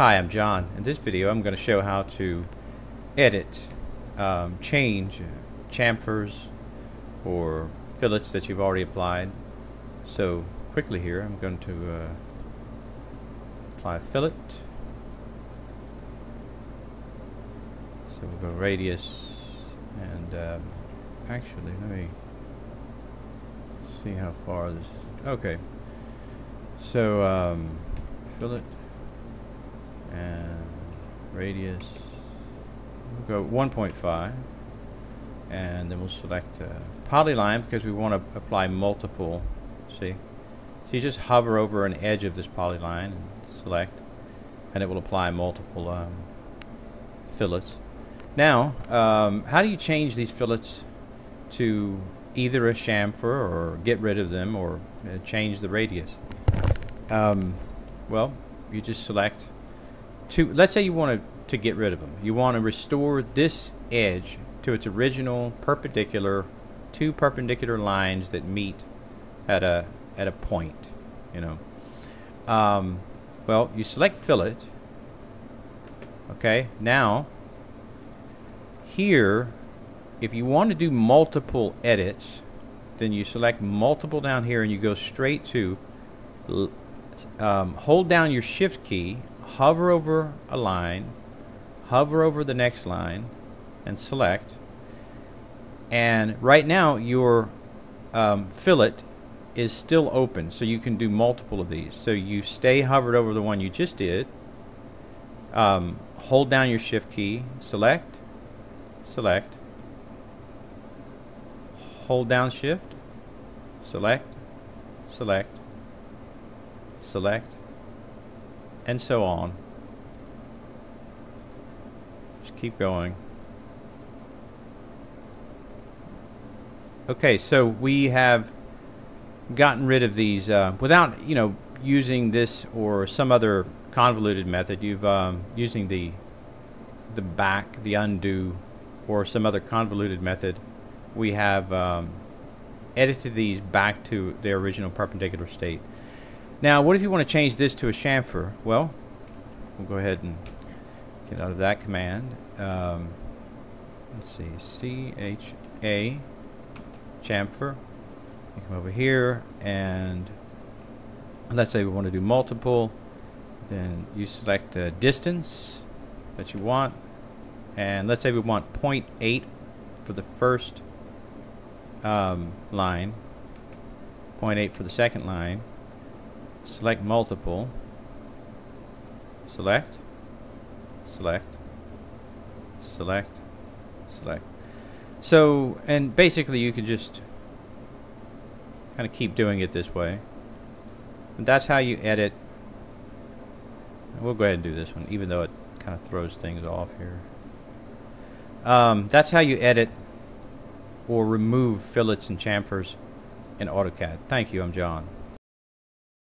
Hi, I'm John. In this video I'm going to show how to edit, um, change chamfers or fillets that you've already applied. So quickly here I'm going to uh, apply a fillet. So we'll go radius and um, actually let me see how far this is. Okay. So um, fillet and radius we'll go 1.5 and then we'll select uh, polyline because we want to apply multiple see? So you just hover over an edge of this polyline and select and it will apply multiple um, fillets. Now um, how do you change these fillets to either a chamfer or get rid of them or uh, change the radius? Um, well you just select to let's say you want to to get rid of them. You want to restore this edge to its original perpendicular two perpendicular lines that meet at a at a point, you know. Um, well, you select fillet. Okay, now here, if you want to do multiple edits, then you select multiple down here and you go straight to um, hold down your shift key hover over a line, hover over the next line, and select. And right now your um, fillet is still open, so you can do multiple of these. So you stay hovered over the one you just did, um, hold down your shift key, select, select, hold down shift, select, select, select, and so on. Just keep going. Okay, so we have gotten rid of these uh, without, you know, using this or some other convoluted method. You've um, using the the back, the undo, or some other convoluted method. We have um, edited these back to their original perpendicular state. Now, what if you want to change this to a chamfer? Well, we'll go ahead and get out of that command. Um, let's see, C-H-A, chamfer. You come over here, and let's say we want to do multiple. Then you select the distance that you want. And let's say we want 0.8 for the first um, line, 0.8 for the second line select multiple, select, select, select, select. So, and basically you can just kind of keep doing it this way. And that's how you edit. We'll go ahead and do this one, even though it kind of throws things off here. Um, that's how you edit or remove fillets and chamfers in AutoCAD. Thank you, I'm John.